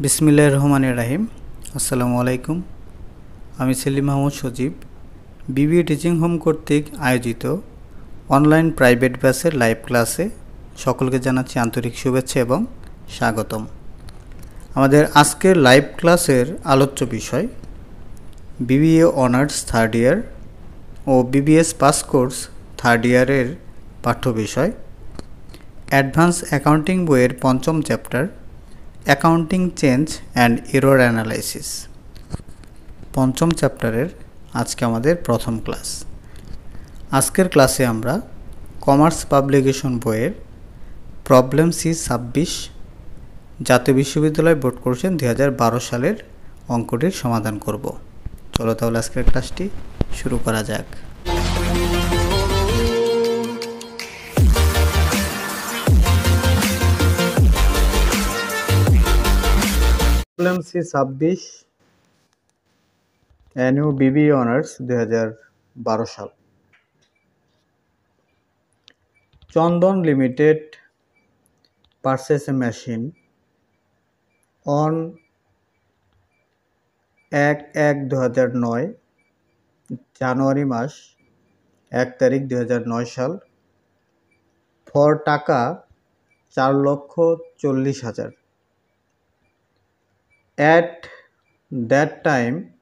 বিসমিল্লাহ রহমান রাহিম। আসসালামু আলাইকুম। আমি সেলিম মাহমুদ সজীব। বিবি টিচিং হোম কর্তৃক আয়োজিত অনলাইন প্রাইভেট ব্যাসের লাইভ ক্লাসে সকলকে জানাচ্ছি আন্তরিক শুভেচ্ছা এবং স্বাগতম। আমাদের আজকের লাইভ ক্লাসের আলোচ্য বিষয়, বিবিএ অনার্স থার্ড ইয়ার ও বিবিএস পাস কোর্স থার্ড ইয়ারের পাঠ্য বিষয়। অ্যাডভান্স অ্যাকাউন্টিং বইয়ের পঞ্চম chapter accounting change and error analysis পঞ্চম চ্যাপ্টারের আজকে আমাদের প্রথম ক্লাস। আজকের ক্লাসে আমরা কমার্স পাবলিকেশন বইয়ের প্রবলেম সি ছাব্বিশ জাতীয় বিশ্ববিদ্যালয় বোর্ড করছেন দুই সালের অঙ্কটির সমাধান করব। চলো তাহলে আজকের ক্লাসটি শুরু করা যাক। প্রবলেম সি ছাব্বিশ N U B B honours দুই হাজার বারো সাল। Chandan limited purchase a machine on এক এক দু নয় জানুয়ারি মাস এক তারিখ দু নয় সাল। ফর টাকা চার লক্ষ চল্লিশ হাজার। At that time,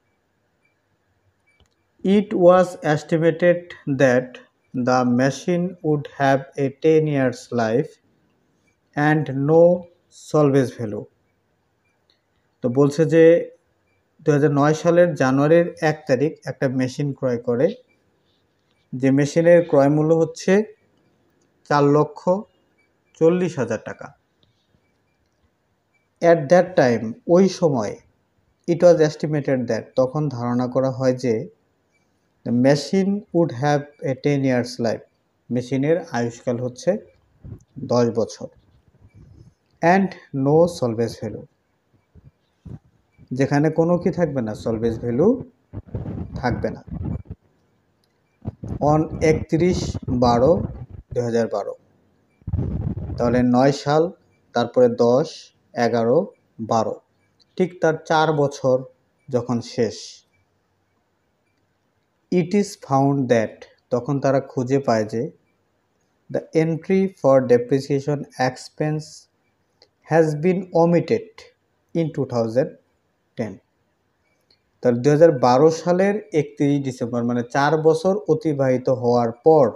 it was estimated that the machine would have a 10 years life and no salvage value. তো বলছে যে দু হাজার নয় সালের জানুয়ারির এক তারিখ একটা মেশিন ক্রয় করে যে মেশিনের ক্রয় মূল্য হচ্ছে চার লক্ষ চল্লিশ হাজার টাকা অ্যাট দ্যাট টাইম ওই সময় ইট ওয়াজ এস্টিমেটেড দ্যাট তখন ধারণা করা হয় যে machine would have a ten years life মেশিনের আয়ুষ্কাল হচ্ছে দশ বছর। অ্যান্ড নো সলভেজ ভ্যালু যেখানে কোনো কি থাকবে না সলভেজ ভ্যালু থাকবে না। অন একত্রিশ বারো দু হাজার বারো। তাহলে নয় সাল, তারপরে দশ এগারো, বারো। ঠিক তার চার বছর যখন শেষ। ইট ইজ ফাউন্ড দ্যাট তখন তারা খুঁজে পায় যে the entry for depreciation expense has been omitted in two thousand ten তার দু হাজার বারো সালের একত্রিশ ডিসেম্বর মানে চার বছর অতিবাহিত হওয়ার পর,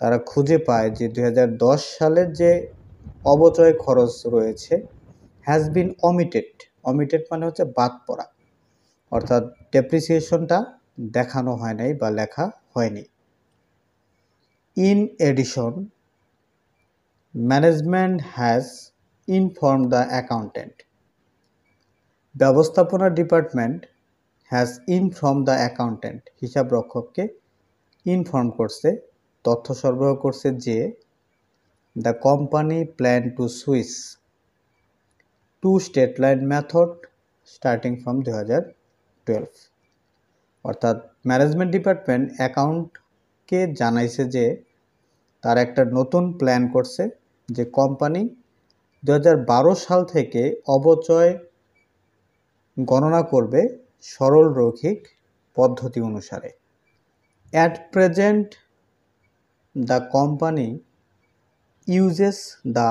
তারা খুঁজে পায় যে দু হাজার দশ সালের যে অবচয় খরচ রয়েছে হ্যাজ বিন অমিটেড অমিটেড মানে হচ্ছে বাদ পড়া। অর্থাৎ ডেপ্রিসিয়েশনটা দেখানো হয় নাই বা লেখা হয়নি। In addition management has inform the accountant ব্যবস্থাপনা department has inform the accountant হিসাব রক্ষককে ইনফর্ম করছে, তথ্য সরবরাহ করছে যে the company plan to switch to state line method starting from 2012 অর্থাৎ ম্যানেজমেন্ট ডিপার্টমেন্ট অ্যাকাউন্টকে জানাইছে যে তার একটা নতুন প্ল্যান করছে যে কোম্পানি দু হাজার বারো সাল থেকে অবচয় গণনা করবে সরল রৈখিক পদ্ধতি অনুসারে। At present the company uses the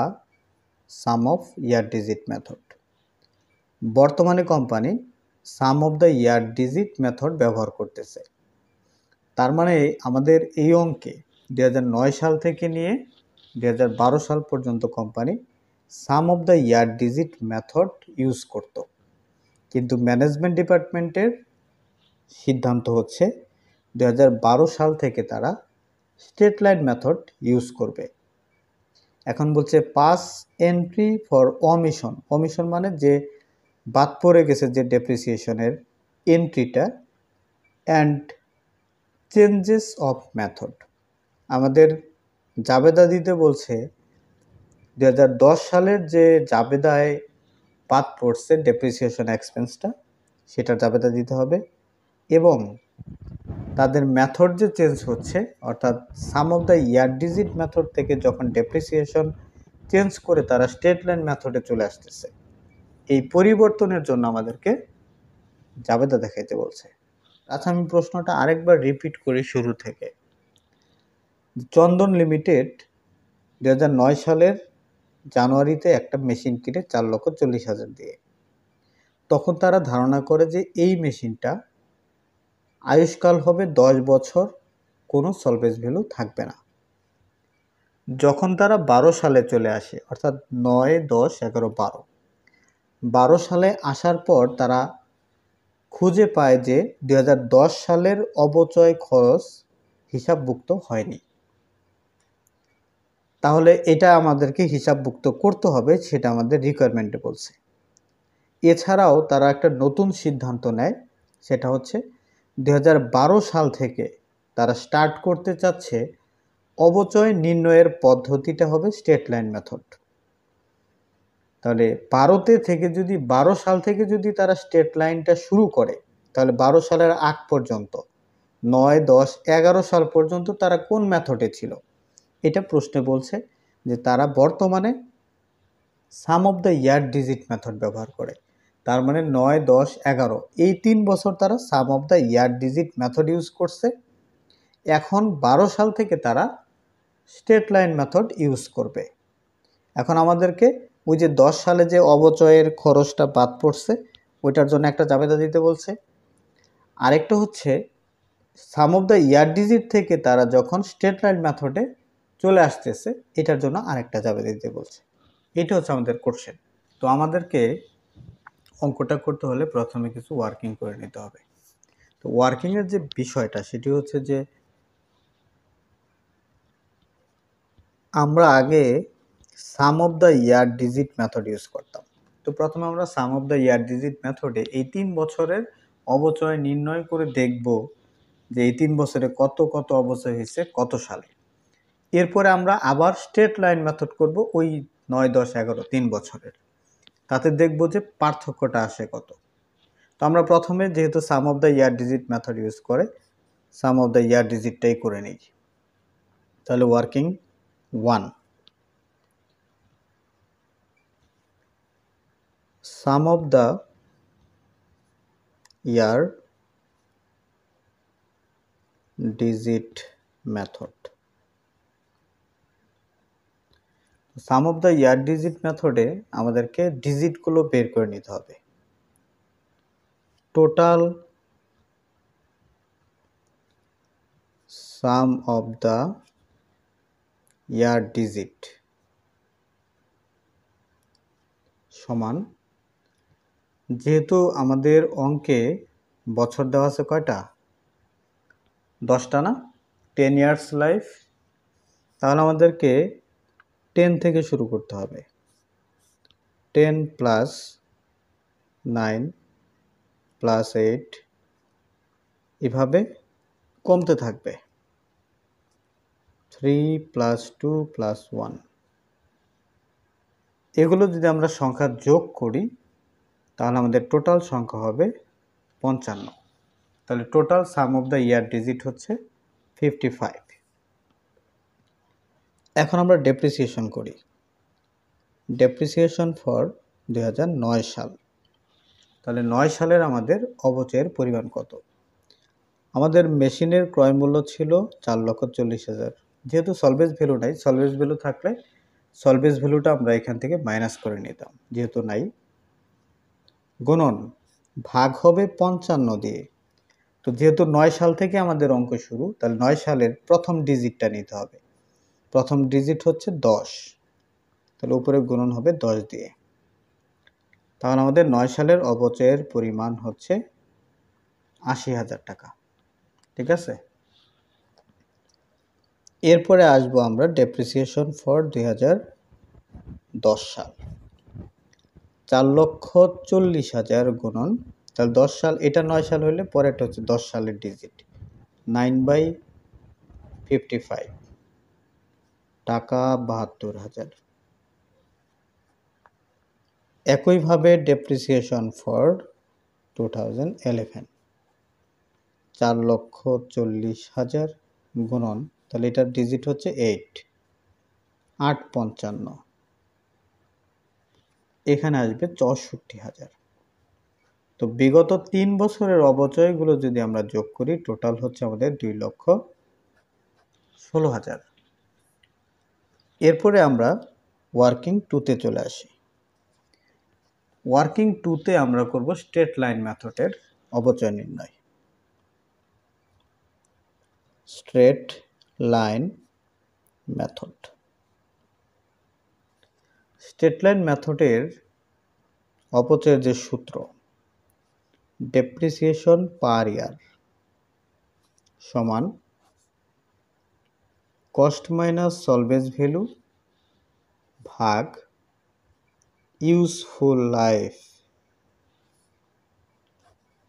sum of year digit method বর্তমানে company sum of the year digit method ব্যবহার করতেছে। তার মানে আমাদের এই অঙ্কে দু হাজার নয় সাল থেকে নিয়ে দু হাজার বারো সাল পর্যন্ত company sum of the year digit method use করত। কিন্তু ম্যানেজমেন্ট ডিপার্টমেন্টের সিদ্ধান্ত হচ্ছে দু হাজার বারো সাল থেকে তারা স্টেট লাইন মেথড ইউজ করবে। এখন বলছে pass entry for omission omission মানে যে বাদ পড়ে গেছে যে ডেপ্রিসিয়েশনের এন্ট্রিটা অ্যান্ড চেঞ্জেস অফ মেথড আমাদের জাবেদা দিতে বলছে দু হাজার দশ সালের যে জাবেদায় বাদ পড়ছে ডেপ্রিসিয়েশন এক্সপেন্সটা সেটা জাবেদা দিতে হবে এবং তাদের মেথড যে চেঞ্জ হচ্ছে, অর্থাৎ sum of the year digit method থেকে যখন ডেপ্রিসিয়েশন চেঞ্জ করে তারা স্টেট লাইন মেথডে চলে আসতেছে। এই পরিবর্তনের জন্য আমাদেরকে জাবেদা দেখাইতে বলছে। আচ্ছা আমি প্রশ্নটা আরেকবার রিপিট করি শুরু থেকে। চন্দন লিমিটেড দু হাজার নয় সালের জানুয়ারিতে একটা মেশিন কিনে চার লক্ষ চল্লিশ হাজার দিয়ে। তখন তারা ধারণা করে যে এই মেশিনটা আয়ুষ্কাল হবে দশ বছর, কোনো সলভেজ ভ্যালু থাকবে না। যখন তারা বারো সালে চলে আসে, অর্থাৎ নয়, দশ, এগারো, বারো বারো সালে আসার পর তারা খুঁজে পায় যে দু হাজার দশ সালের অবচয় খরচ হিসাবভুক্ত হয়নি। তাহলে এটা আমাদেরকে হিসাবভুক্ত করতে হবে, সেটা আমাদের রিকোয়ারমেন্টে বলছে। এছাড়াও তারা একটা নতুন সিদ্ধান্ত নেয়, সেটা হচ্ছে দু হাজার বারো সাল থেকে তারা স্টার্ট করতে চাচ্ছে অবচয় নির্ণয়ের পদ্ধতিটা হবে স্টেট লাইন মেথড তাহলে বারোতে থেকে যদি, বারো সাল থেকে যদি তারা স্টেট লাইনটা শুরু করে, তাহলে বারো সালের আগ পর্যন্ত, নয়, দশ, এগারো সাল পর্যন্ত তারা কোন মেথডে ছিল? এটা প্রশ্নে বলছে যে তারা বর্তমানে sum of the year digit method ব্যবহার করে। তার মানে নয়, দশ, এগারো। এই তিন বছর তারা sum of the year digit method use করছে। এখন বারো সাল থেকে তারা স্টেট লাইন মেথড ইউজ করবে। এখন আমাদেরকে ওই যে দশ সালে যে অবচয়ের খরচটা বাদ পড়ছে, ওইটার জন্য একটা জাবেদা দিতে বলছে। আরেকটা হচ্ছে sum of the year digit থেকে তারা যখন স্টেট লাইন মেথডে চলে আসতেছে, এটার জন্য আরেকটা জাবেদা দিতে বলছে। এটা হচ্ছে আমাদের কোশ্চেন তো আমাদেরকে অঙ্কটা করতে হলে প্রথমে কিছু ওয়ার্কিং করে নিতে হবে। তো ওয়ার্কিংয়ের যে বিষয়টা, সেটি হচ্ছে যে আমরা আগে sum of the year digit method use করতাম। তো প্রথমে আমরা sum of the year digit মেথডে এই তিন বছরের অবচয় নির্ণয় করে দেখব যে এই তিন বছরে কত কত অবচয় হয়েছে, কত সালে। এরপরে আমরা আবার স্টেট লাইন মেথড করব ওই নয়, দশ, এগারো, তিন বছরের। তাতে দেখব যে পার্থক্যটা আসে কত। তো আমরা প্রথমে যেহেতু sum of the year digit method use করে সাম অফ দ্য ইয়ার ডিজিটটাই করে নিই। তাহলে working one sum of the year digit method sum of the year digit মেথডে আমাদেরকে ডিজিটগুলো বের করে নিতে হবে। Total sum of the year digit সমান। যেহেতু আমাদের অঙ্কে বছর দেওয়া আছে কয়টা? দশটা না? টেন ইয়ার্স লাইফ তাহলে আমাদেরকে টেন থেকে শুরু করতে হবে। Ten plus nine plus eight এভাবে কমতে থাকবে। Three plus two plus one. এগুলো যদি আমরা সংখ্যা যোগ করি, তাহলে আমাদের টোটাল সংখ্যা হবে পঞ্চান্ন। তাহলে total sum of the year digit হচ্ছে ফিফটি ফাইভ। এখন আমরা ডেপ্রিসিয়েশন করি। ডেপ্রিসিয়েশন ফর দু হাজার নয় সাল। তাহলে নয় সালের আমাদের অবচয়ের পরিমাণ কত? আমাদের মেশিনের ক্রয় মূল্য ছিল চার লক্ষ চল্লিশ হাজার। যেহেতু সলভেজ ভ্যালু নাই সলভেজ ভ্যালু থাকলে সলভেজ ভ্যালুটা আমরা এখান থেকে মাইনাস করে নিতাম। যেহেতু নাই। গুণন, ভাগ হবে পঞ্চান্ন দিয়ে। তো যেহেতু নয় সাল থেকে আমাদের অঙ্ক শুরু, তাহলে নয় সালের প্রথম ডিজিটটা নিতে হবে। প্রথম ডিজিট হচ্ছে দশ। তাহলে উপরে গুণন হবে দশ দিয়ে। তাহলে আমাদের নয় সালের অবচয়ের পরিমাণ হচ্ছে আশি হাজার টাকা। ঠিক আছে? এরপরে আসব আমরা ডেপ্রিসিয়েশন ফর দুই সাল। চার লক্ষ চল্লিশ হাজার গুণন, তাহলে দশ সাল, এটা নয় সাল হলে পরেরটা হচ্ছে দশ সালের digit nine by fifty five টাকা বাহাত্তর হাজার। একইভাবে depreciation for two thousand eleven চার লক্ষ চল্লিশ হাজার গুণন, তাহলে এটার ডিজিট হচ্ছে এইট আট পঞ্চান্ন। এখানে আসবে চৌষট্টি হাজার। তো বিগত তিন বছরের অবচয়গুলো যদি আমরা যোগ করি টোটাল হচ্ছে আমাদের দুই লক্ষ ষোলো হাজার। এরপরে আমরা ওয়ার্কিং টুতে চলে আসি। ওয়ার্কিং টুতে আমরা করব স্ট্রেট লাইন মেথডের অবচয় নির্ণয়। Straight line method straight line মেথডের অপচয়ের যে সূত্র ডেপ্রিসিয়েশন পার ইয়ার সমান কস্ট মাইনাস সলভেজ ভ্যালু ভাগ ইউজফুল লাইফ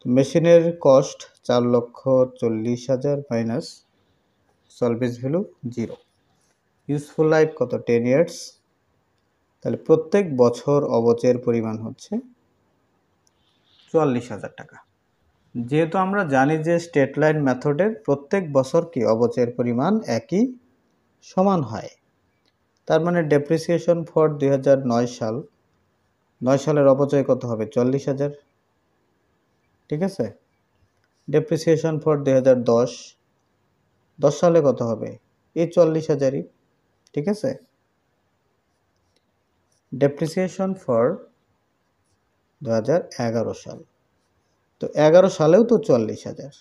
মেশিনের কস্ট চার লক্ষ চল্লিশ হাজার minus salvage value zero useful life কত? টেন ইয়ার্স তাহলে প্রত্যেক বছর অবচয়ের পরিমাণ হচ্ছে চুয়াল্লিশ হাজার টাকা। যেহেতু আমরা জানি যে স্টেট লাইন মেথডের প্রত্যেক বছর কি? অবচয়ের পরিমাণ একই সমান হয়। তার মানে ডেপ্রিসিয়েশন ফর দু হাজার নয় সাল, নয় সালের অপচয় কত হবে? চল্লিশ হাজার। ঠিক আছে? ডেপ্রিসিয়েশন ফর দুই হাজার দশ দশ সালে কত হবে? এই চল্লিশ হাজারই। ঠিক আছে? ডেপ্রিসিয়েশন ফর দু এগারো সাল। তো এগারো সালেও তো চল্লিশ হাজার।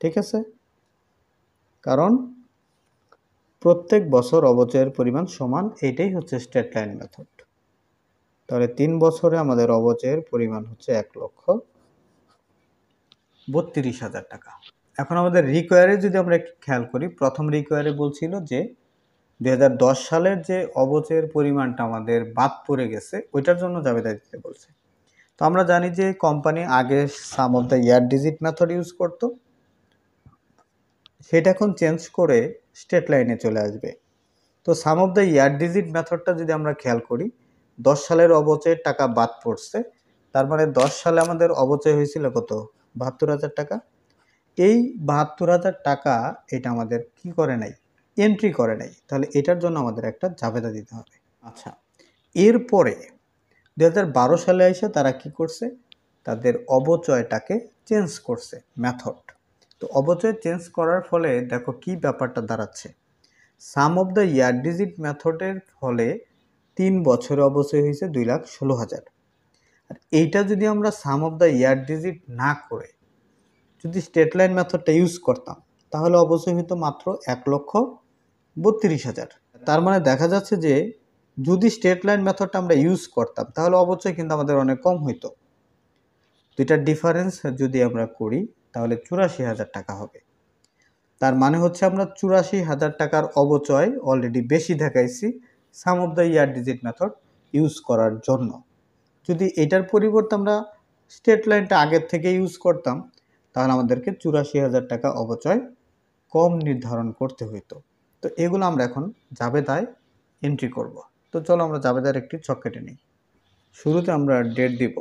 ঠিক আছে? কারণ প্রত্যেক বছর অবচয়ের পরিমাণ সমান এইটাই হচ্ছে স্টেট লাইন মেথড তাহলে তিন বছরে আমাদের অবচয়ের পরিমাণ হচ্ছে এক লক্ষ বত্রিশ হাজার টাকা। এখন আমাদের রিকোয়ারে যদি আমরা একটু খেয়াল করি, প্রথম রিকোয়ারে বলছিল যে দু হাজার দশ সালের যে অবচয়ের পরিমাণটা আমাদের বাদ পড়ে গেছে, ওইটার জন্য জাবেদা দিতে বলছে। তো আমরা জানি যে কোম্পানি আগে sum of the year digit method use করত। সেটা এখন চেঞ্জ করে স্টেট লাইনে চলে আসবে। তো sum of the year digit মেথডটা যদি আমরা খেয়াল করি, দশ সালের অবচয়ের টাকা বাদ পড়ছে, তার মানে দশ সালে আমাদের অবচয় হয়েছিল কত? বাহাত্তর হাজার টাকা। এই বাহাত্তর হাজার টাকা এটা আমাদের কি করে নাই? এন্ট্রি করে নাই। তাহলে এটার জন্য আমাদের একটা জাবেদা দিতে হবে। আচ্ছা এরপরে দু হাজার বারো সালে এসে তারা কি করছে? তাদের অবচয়টাকে চেঞ্জ করছে মেথড তো অবচয় চেঞ্জ করার ফলে দেখো কি ব্যাপারটা দাঁড়াচ্ছে। Sum of the year digit মেথডের ফলে তিন বছরে অবচয় হয়েছে দুই লাখ ষোলো হাজার। আর এইটা যদি আমরা sum of the year digit না করে যদি স্টেট লাইন মেথডটা ইউজ করতাম, তাহলে অবশ্যই হতো মাত্র এক লক্ষ বত্রিশ হাজার। তার মানে দেখা যাচ্ছে যে যদি স্টেট লাইন মেথডটা আমরা ইউজ করতাম, তাহলে অবচয় কিন্তু আমাদের অনেক কম হইতো। দুইটার ডিফারেন্স যদি আমরা করি তাহলে চুরাশি হাজার টাকা হবে। তার মানে হচ্ছে আমরা চুরাশি হাজার টাকার অবচয় অলরেডি বেশি দেখাইছি sum of the year digit method use করার জন্য। যদি এটার পরিবর্তে আমরা স্টেট লাইনটা আগের থেকে ইউজ করতাম, তাহলে আমাদেরকে চুরাশি হাজার টাকা অবচয় কম নির্ধারণ করতে হইতো। তো এগুলো আমরা এখন জাবেদায় এন্ট্রি করব। তো চলো আমরা জাবেদার একটি ছক কেটে নিই। শুরুতে আমরা ডেট দিব।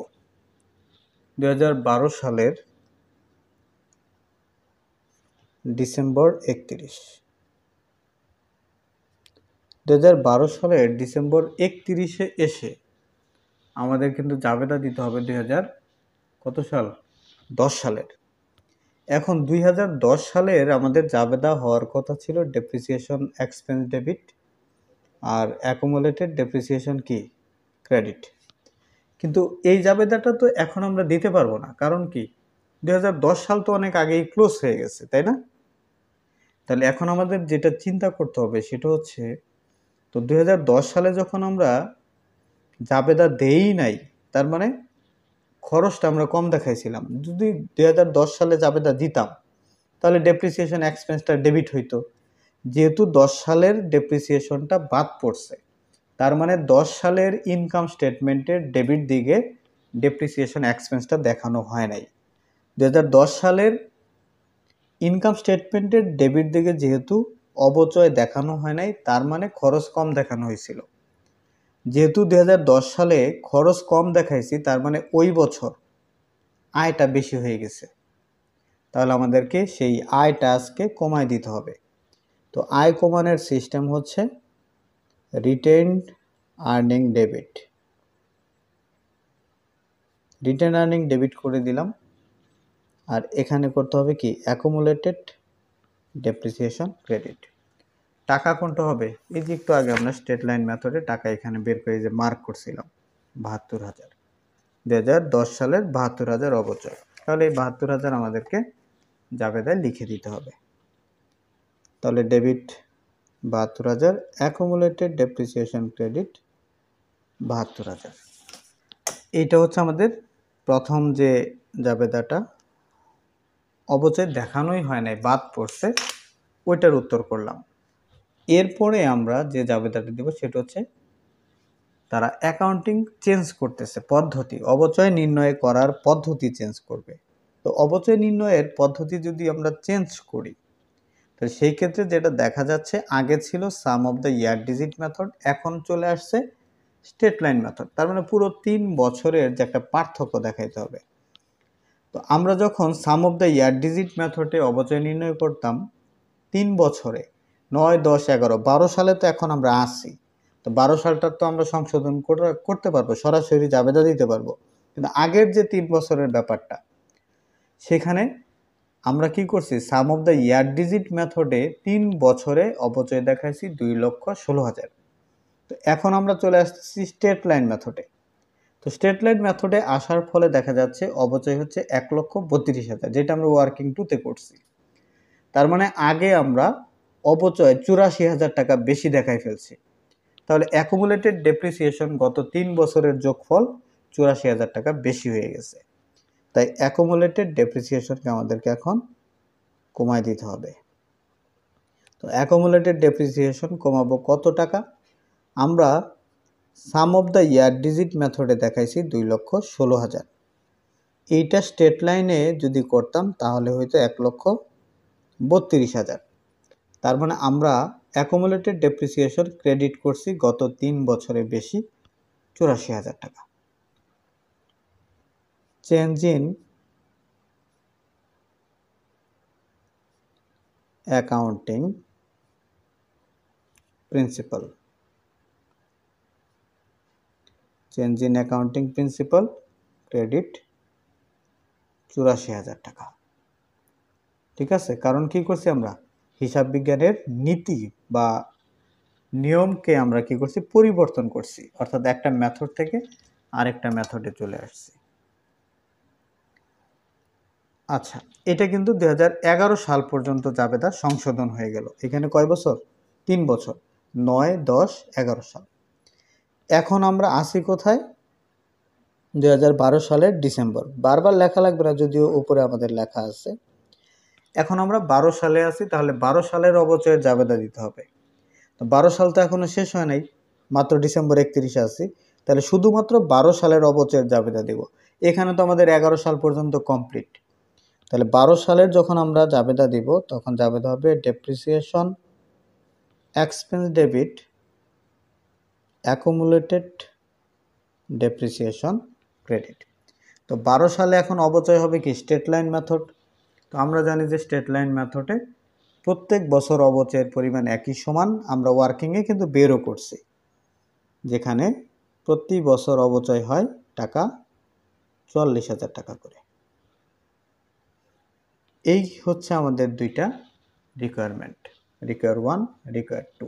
দু হাজার বারো সালের ডিসেম্বর একত্রিশ। দু হাজার সালের ডিসেম্বর একত্রিশে এসে আমাদের কিন্তু জাবেদা দিতে হবে দু হাজার কত সাল? দশ সালের। এখন দুই হাজার দশ সালের আমাদের জাবেদা হওয়ার কথা ছিল ডেপ্রিসিয়েশন এক্সপেন্স ডেবিট আর অ্যাকুমুলেটেড ডেপ্রিসিয়েশন কি? ক্রেডিট কিন্তু এই জাবেদাটা তো এখন আমরা দিতে পারব না। কারণ কি? দু হাজার দশ সাল তো অনেক আগেই ক্লোজ হয়ে গেছে, তাই না? তাহলে এখন আমাদের যেটা চিন্তা করতে হবে সেটা হচ্ছে, তো দু হাজার দশ সালে যখন আমরা জাবেদা দেই নাই, তার মানে খরচটা আমরা কম দেখাইছিলাম। যদি দু হাজার দশ সালে জাবেদা দিতাম, তাহলে ডেপ্রিসিয়েশন এক্সপেন্সটা ডেবিট হইতো। যেহেতু দশ সালের ডেপ্রিসিয়েশনটা বাদ পড়ছে, তার মানে দশ সালের ইনকাম স্টেটমেন্টের ডেবিট দিকে ডেপ্রিসিয়েশন এক্সপেন্সটা দেখানো হয় নাই। দুহাজার দশ সালের ইনকাম স্টেটমেন্টের ডেবিট দিকে যেহেতু অবচয় দেখানো হয় নাই, তার মানে খরচ কম দেখানো হয়েছিল। যেহেতু দু হাজার দশ সালে খরচ কম দেখাইছি, তার মানে ওই বছর আয়টা বেশি হয়ে গেছে। তাহলে আমাদেরকে সেই আয়টা আজকে কমায় দিতে হবে। তো আয় কমানোর সিস্টেম হচ্ছে retained earning debit return earning debit করে দিলাম। আর এখানে করতে হবে কি অ্যাকুমুলেটেড ডেপ্রিসিয়েশন ক্রেডিট টাকা কোনটা হবে? এই যে একটু আগে আমরা স্টেট লাইন মেথডে টাকা এখানে বের করে যে মার্ক করছিলাম, বাহাত্তর হাজার। দু সালের বাহাত্তর হাজার অবচয়। তাহলে এই বাহাত্তর হাজার আমাদেরকে জাবেদায় লিখে দিতে হবে। তাহলে ডেবিট বাহাত্তর হাজার অ্যাকুমুলেটেড ডেপ্রিসিয়েশন ক্রেডিট বাহাত্তর হাজার। এইটা হচ্ছে আমাদের প্রথম যে জাবেদাটা অবচয় দেখানোই হয় নাই, বাদ পড়ছে, ওইটার উত্তর করলাম। এরপরে আমরা যে জাবেদাটা দেব সেটা হচ্ছে, তারা অ্যাকাউন্টিং চেঞ্জ করতেছে, পদ্ধতি, অবচয় নির্ণয় করার পদ্ধতি চেঞ্জ করবে। তো অবচয় নির্ণয়ের পদ্ধতি যদি আমরা চেঞ্জ করি, তো সেই ক্ষেত্রে যেটা দেখা যাচ্ছে, আগে ছিল sum of the year digit method এখন চলে আসছে স্টেট লাইন মেথড তার মানে পুরো তিন বছরের যে একটা পার্থক্য দেখাইতে হবে। তো আমরা যখন sum of the year digit মেথডে অবচয় নির্ণয় করতাম, তিন বছরে, নয়, দশ, এগারো, বারো সালে তো এখন আমরা আসছি তো বারো সালটার তো আমরা সংশোধন করতে পারব, সরাসরি জাবেদা দিতে পারব। কিন্তু আগের যে তিন বছরের ব্যাপারটা, সেখানে আমরা কি করছি? Sum of the year digit মেথডে তিন বছরে অপচয় দেখাইছি দুই লক্ষ ষোলো হাজার। তো এখন আমরা চলে আসছি স্টেট লাইন মেথডে তো স্টেট লাইন মেথডে আসার ফলে দেখা যাচ্ছে অবচয় হচ্ছে এক লক্ষ বত্রিশ হাজার, যেটা আমরা ওয়ার্কিং টুতে করছি। তার মানে আগে আমরা অপচয় চুরাশি হাজার টাকা বেশি দেখাই ফেলছি। তাহলে অ্যাকুমুলেটেড ডেপ্রিসিয়েশন গত তিন বছরের যোগফল চুরাশি হাজার টাকা বেশি হয়ে গেছে। তাই অ্যাকুমুলেটেড ডেপ্রিসিয়েশনকে আমাদেরকে এখন কমায় দিতে হবে। তো অ্যাকুমুলেটেড ডেপ্রিসিয়েশন কমাবো কত টাকা? আমরা sum of the year digit মেথডে দেখাইছি দুই লক্ষ ষোলো হাজার। এইটা স্টেট লাইনে যদি করতাম তাহলে হয়তো এক লক্ষ বত্রিশ হাজার। তার মানে আমরা অ্যাকোমোলেটেড ডেপ্রিসিয়েশন ক্রেডিট করছি গত তিন বছরে বেশি চুরাশি হাজার টাকা। Change in accounting principle change in accounting principle credit চুরাশি হাজার টাকা। ঠিক আছে? কারণ কি করছি আমরা? হিসাব বিজ্ঞানের নীতি বা নিয়মকে আমরা কি করছি? পরিবর্তন করছি। অর্থাৎ একটা মেথড থেকে আরেকটা মেথডে চলে আসছি। আচ্ছা এটা কিন্তু দু হাজার এগারো সাল পর্যন্ত জাবেদা সংশোধন হয়ে গেল। এখানে কয় বছর? তিন বছর। নয়, দশ, এগারো সাল। এখন আমরা আসি কোথায়? দু হাজার বারো সালের ডিসেম্বর। বারবার লেখা লাগবে না, যদিও উপরে আমাদের লেখা আছে। এখন আমরা বারো সালে আছি, তাহলে বারো সালের অবচয়ের জাবেদা দিতে হবে। তো বারো সাল তো এখনও শেষ হয় নাই, মাত্র ডিসেম্বর একত্রিশে আছি। তাহলে শুধুমাত্র বারো সালের অবচয়ের জাবেদা দেব। এখানে তো আমাদের এগারো সাল পর্যন্ত কমপ্লিট। তাহলে বারো সালের যখন আমরা জাবেদা দিব, তখন জাবেদা হবে depreciation, expense debit accumulated depreciation credit তো বারো সালে এখন অবচয় হবে কি? স্টেট লাইন মেথড তো আমরা জানি যে স্টেট লাইন মেথডে প্রত্যেক বছর অবচয়ের পরিমাণ একই সমান। আমরা ওয়ার্কিংয়ে কিন্তু বেরও করছি, যেখানে প্রতি বছর অবচয় হয় টাকা চুয়াল্লিশ হাজার টাকা করে। এই হচ্ছে আমাদের দুইটা requirement require one require two